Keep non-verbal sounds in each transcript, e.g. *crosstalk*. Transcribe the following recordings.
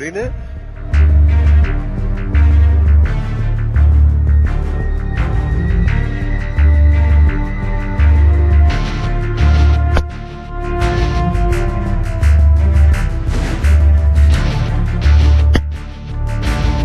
recording it?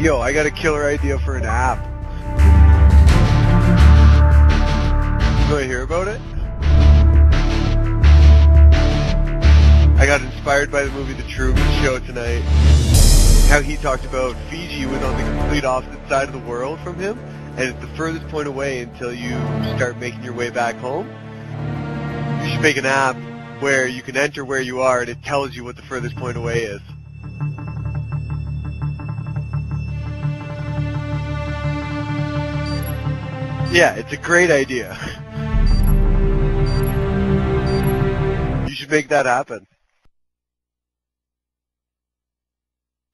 Yo, I got a killer idea for an app. Want to hear about it? I got inspired by the movie The Truman Show tonight. How he talked about Fiji was on the complete opposite side of the world from him, and it's the furthest point away until you start making your way back home. You should make an app where you can enter where you are and it tells you what the furthest point away is. Yeah, it's a great idea. *laughs* You should make that happen.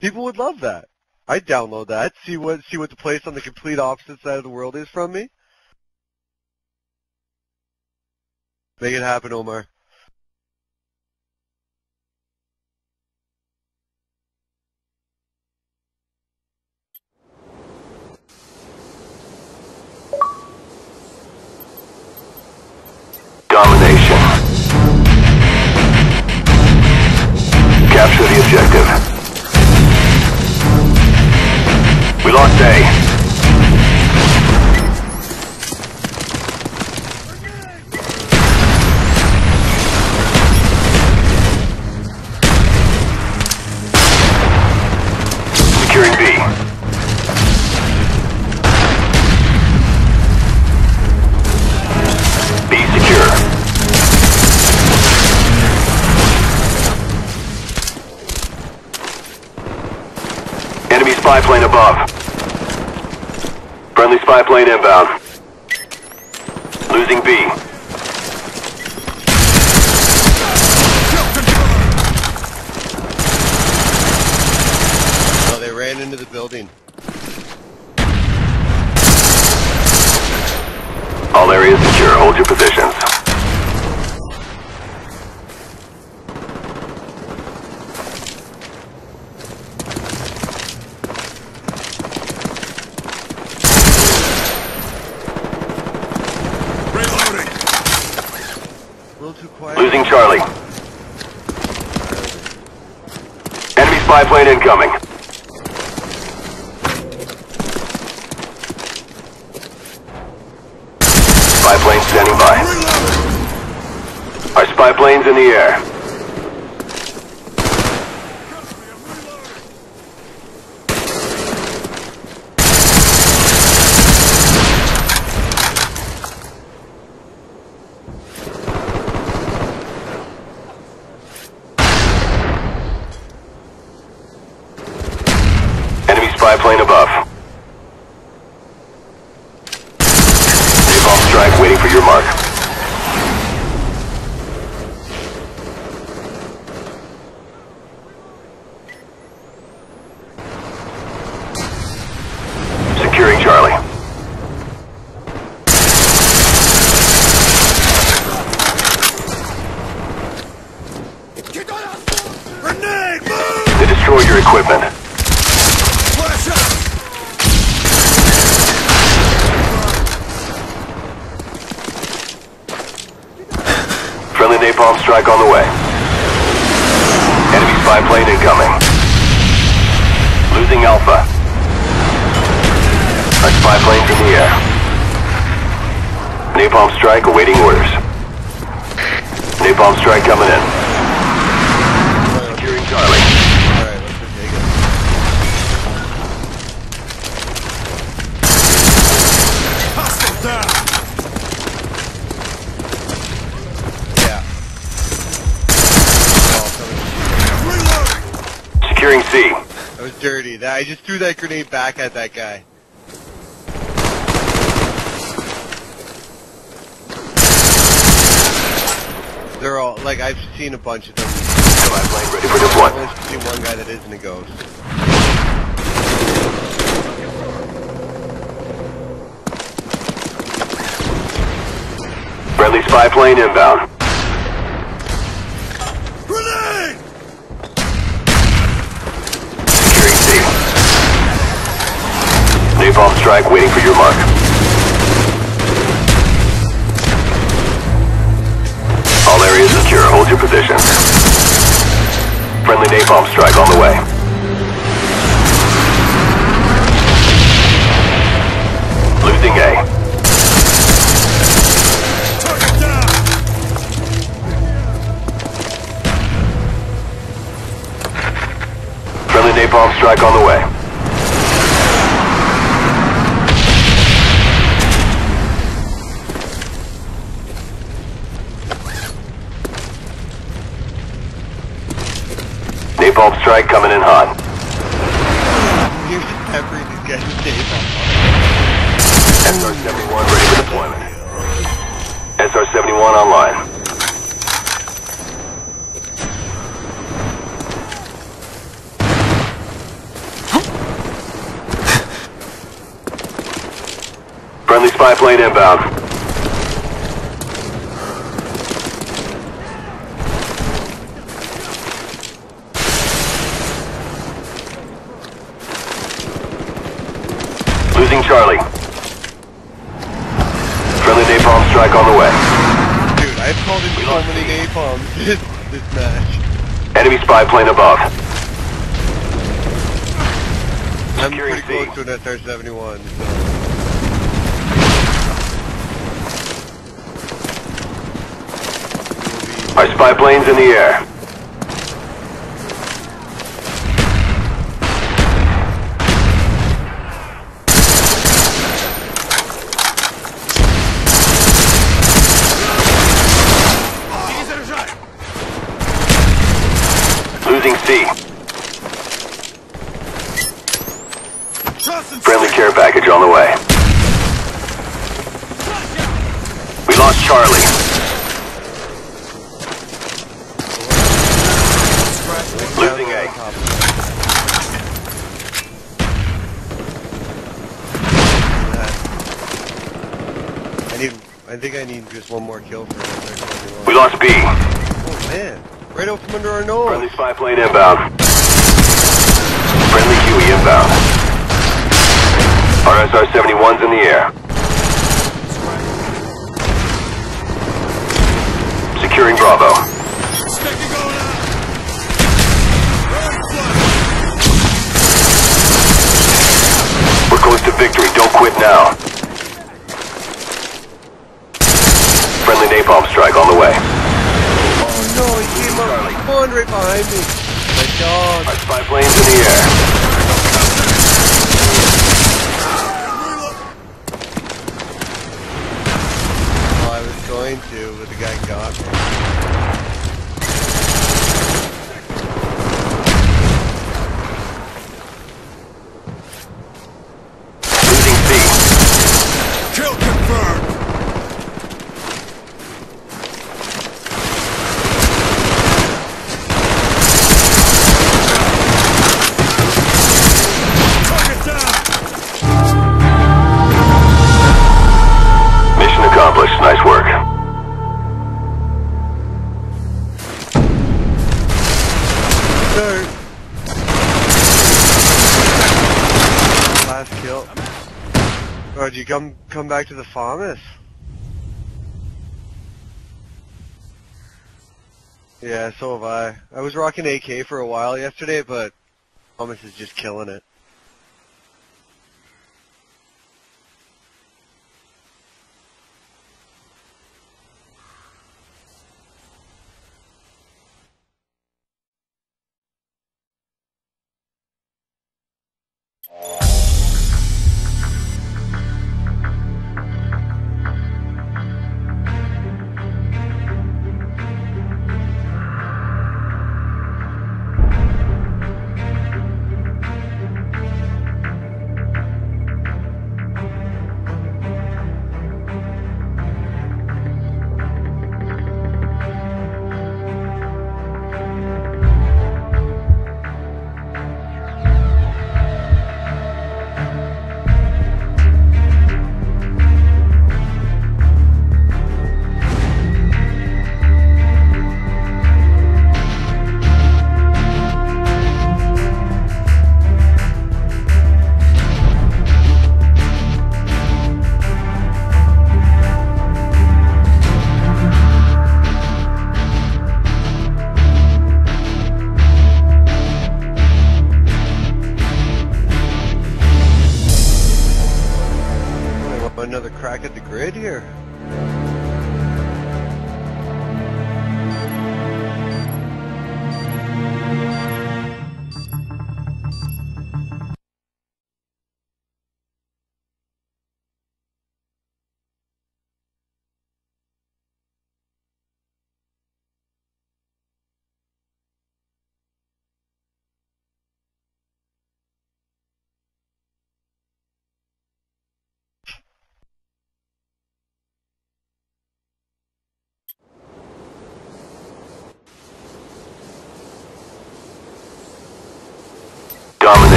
People would love that. I'd download that. See what see what the place on the complete opposite side of the world is from me. Make it happen, Omar. Domination. Capture the objective. A. Securing B. B secure. Enemy spy plane above. Friendly spy plane inbound. Losing B. Oh, they ran into the building. All areas secure. Hold your positions. Reloading. A little too quiet. Losing Charlie. Enemy spy plane incoming. Spy plane standing by. Our spy plane's in the air. Enemy spy plane above. Napalm strike waiting for your mark. Securing Charlie. Grenade. Move. They destroyed your equipment. Flash out. Friendly napalm strike on the way. Enemy spy plane incoming. Losing Alpha. Our spy plane's in the air. Napalm strike awaiting orders. Napalm strike coming in. Securing Charlie. Alright, let's go take it. Hostile down. Yeah. All coming. Reloading. Securing C. That was dirty. I just threw that grenade back at that guy. They're all like I've seen a bunch of them. Spy plane ready for I've only seen one guy that isn't a ghost. Friendly spy plane inbound. Grenade. napalm strike waiting for your mark. All areas secure. Hold your position. Friendly napalm strike on the way. Losing A. Napalm strike on the way. Strike coming in hot. You're just peppering these guys with napalm. SR-71 ready for deployment. SR-71 online. *laughs* Friendly spy plane inbound. Losing Charlie. Friendly napalm strike on the way. Dude, I've called in so many napalms *laughs* this, this match. Enemy spy plane above. I'm Securing pretty C. close to an SR-71, so... Our spy plane's in the air. Losing C. Trust and Friendly care package on the way. We lost Charlie. Losing A. I need. I think I need just one more kill for SR-71. We lost B. Oh man, right out from under our nose. Friendly spy plane inbound. Friendly Huey inbound. Our SR 71's in the air. Securing Bravo. Sticky going out! Road flush! We're close to victory. Don't quit now. Friendly napalm strike on the way. Oh no, he came up. Spawned right behind me. My god. Our spy plane's in the air. Well, I was going to, but the guy got me. Come come back to the FAMAS? Yeah, so have I. I was rocking AK for a while yesterday, but FAMAS is just killing it.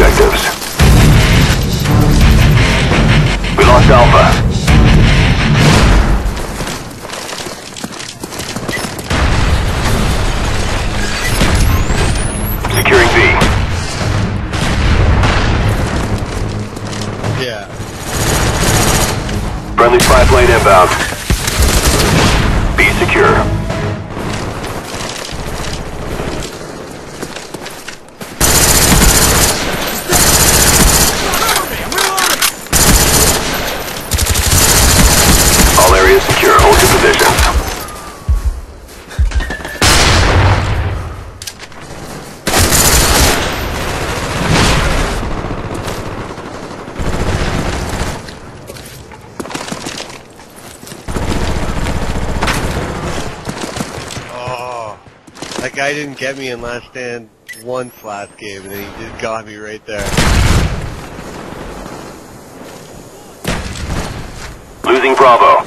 Objectives. We lost Alpha. Securing B. Yeah. Friendly spy plane inbound. Be secure. That guy didn't get me in Last Stand once last game, and then he just got me right there. Losing Bravo.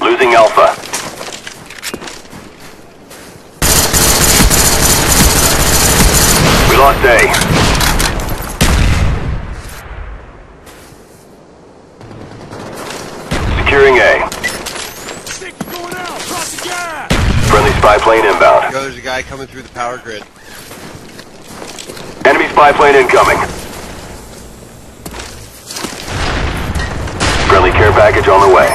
Losing Alpha. We lost A. Securing A. Stick going out! Drop the gas! Friendly spy plane inbound. Yo, there's a guy coming through the power grid. Enemy spy plane incoming. Friendly care package on the way.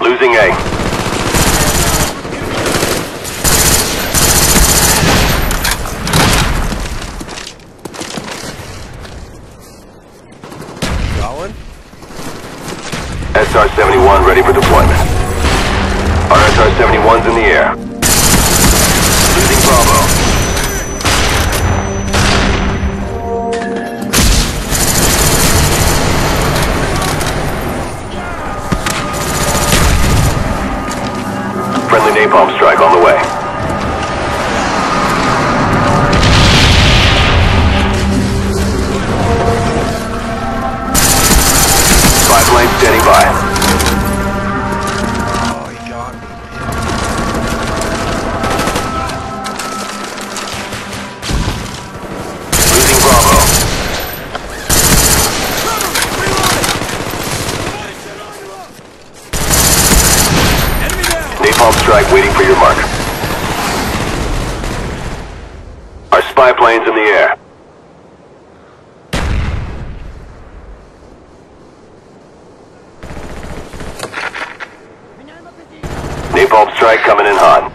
Losing A. Got one? SR-71 ready for deployment. Our SR-71's in the air. Losing Bravo. Friendly napalm strike on the way. Spy plane's in the air. Napalm strike coming in hot.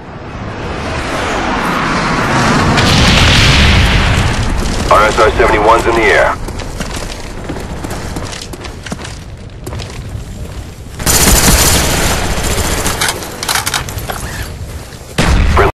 Our SR-71's in the air.